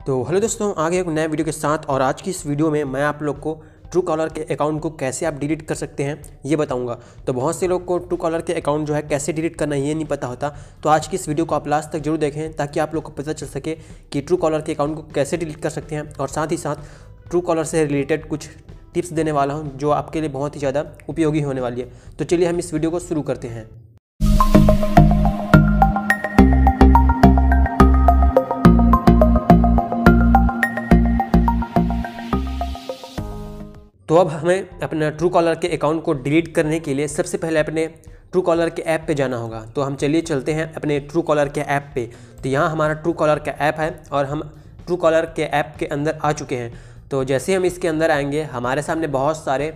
तो हेलो दोस्तों, आगे एक नए वीडियो के साथ और आज की इस वीडियो में मैं आप लोग को ट्रू कॉलर के अकाउंट को कैसे आप डिलीट कर सकते हैं, ये बताऊँगा। तो बहुत से लोग को ट्रू कॉलर के अकाउंट जो है कैसे डिलीट करना ये नहीं पता होता। तो आज की इस वीडियो को आप लास्ट तक ज़रूर देखें, ताकि आप लोग को पता चल सके कि ट्रू कॉलर के अकाउंट को कैसे डिलीट कर सकते हैं और साथ ही साथ ट्रू कॉलर से रिलेटेड कुछ टिप्स देने वाला हूँ, जो आपके लिए बहुत ही ज़्यादा उपयोगी होने वाली है। तो चलिए हम इस वीडियो को शुरू करते हैं। तो अब हमें अपना ट्रू कॉलर के अकाउंट को डिलीट करने के लिए सबसे पहले अपने ट्रू कॉलर के ऐप पे जाना होगा। तो हम चलिए चलते हैं अपने ट्रू कॉलर के ऐप पे। तो यहाँ हमारा ट्रू कॉलर का ऐप है और हम ट्रू कॉलर के ऐप के अंदर आ चुके हैं। तो जैसे हम इसके अंदर आएँगे, हमारे सामने बहुत सारे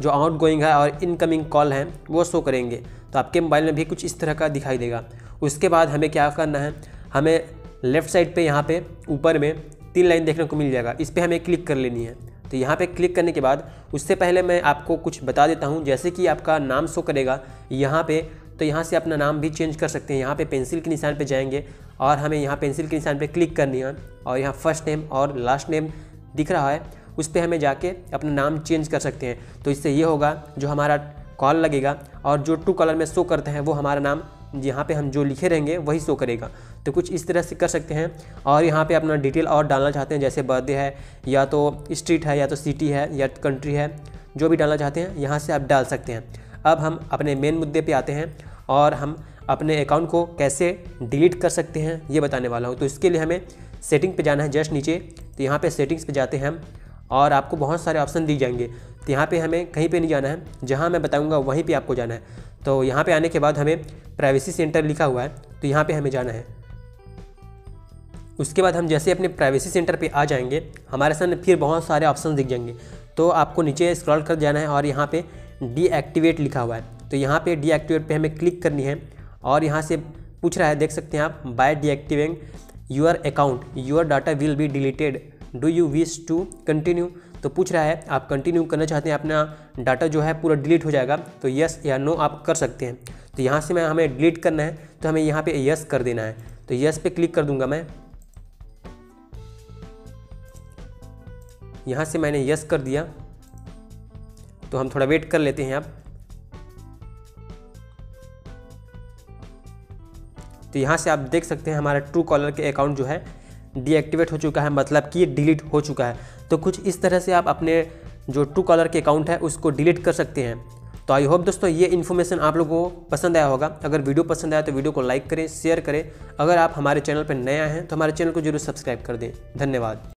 जो आउट गोइंग है और इनकमिंग कॉल हैं, वो शो करेंगे। तो आपके मोबाइल में भी कुछ इस तरह का दिखाई देगा। उसके बाद हमें क्या करना है, हमें लेफ़्ट साइड पे यहाँ पे ऊपर में तीन लाइन देखने को मिल जाएगा। इस पर हमें क्लिक कर लेनी है। तो यहाँ पे क्लिक करने के बाद उससे पहले मैं आपको कुछ बता देता हूँ, जैसे कि आपका नाम शो करेगा, यहाँ पे तो यहाँ से अपना नाम भी चेंज कर सकते हैं। यहाँ पे पेंसिल के निशान पे जाएँगे और हमें यहाँ पेंसिल के निशान पे क्लिक करनी है और यहाँ फ़र्स्ट नेम और लास्ट नेम दिख रहा है, उस पर हमें जाके अपना नाम चेंज कर सकते हैं। तो इससे ये होगा, जो हमारा कॉल लगेगा और जो टू कलर में शो करते हैं, वो हमारा नाम यहाँ पे हम जो लिखे रहेंगे, वही शो करेगा। तो कुछ इस तरह से कर सकते हैं। और यहाँ पे अपना डिटेल और डालना चाहते हैं, जैसे बर्थडे है, या तो स्ट्रीट है, या तो सिटी है, या कंट्री है, जो भी डालना चाहते हैं, यहाँ से आप डाल सकते हैं। अब हम अपने मेन मुद्दे पर आते हैं, और हम अपने अकाउंट को कैसे डिलीट कर सकते हैं, ये बताने वाला हूँ। तो इसके लिए हमें सेटिंग पे जाना है जस्ट नीचे। तो यहाँ पे सेटिंग्स पे जाते हैं हम। और आपको बहुत सारे ऑप्शन दी जाएँगे। तो यहाँ पे हमें कहीं पे नहीं जाना है। जहाँ मैं बताऊँगा, वहीं पे आपको जाना है। तो यहाँ पे आने के बाद हमें प्राइवेसी सेंटर लिखा हुआ है। तो यहाँ पे हमें जाना है। उसके बाद हम जैसे अपने प्राइवेसी सेंटर पे आ जाएँगे, हमारे सामने फिर बहुत सारे ऑप्शन दिख जाएँगे। तो आपको नीचे स्क्रॉल कर जाना है और यहाँ पे डीएक्टिवेट लिखा हुआ है। तो यहाँ पे डीएक्टिवेट पे हमें क्लिक करनी है और यहाँ से पूछ रहा है, देख सकते हैं आप by deactivating your account your data will be deleted do you wish to continue? तो पूछ रहा है, आप कंटिन्यू करना चाहते हैं, अपना डाटा जो है पूरा डिलीट हो जाएगा तो यस या नो आप कर सकते हैं। तो यहाँ से मैं, हमें डिलीट करना है तो हमें यहाँ पे यस कर देना है। तो यस पे क्लिक कर दूँगा मैं। यहाँ से मैंने यस कर दिया। तो हम थोड़ा वेट कर लेते हैं आप तो यहाँ से आप देख सकते हैं, हमारा ट्रू कॉलर के अकाउंट जो है डीएक्टिवेट हो चुका है मतलब कि डिलीट हो चुका है। तो कुछ इस तरह से आप अपने जो ट्रू कॉलर के अकाउंट है, उसको डिलीट कर सकते हैं। तो आई होप दोस्तों ये इन्फॉर्मेशन आप लोगों को पसंद आया होगा। अगर वीडियो पसंद आया तो वीडियो को लाइक करें शेयर करें। अगर आप हमारे चैनल पर नया हैं तो हमारे चैनल को ज़रूर सब्सक्राइब कर दें। धन्यवाद।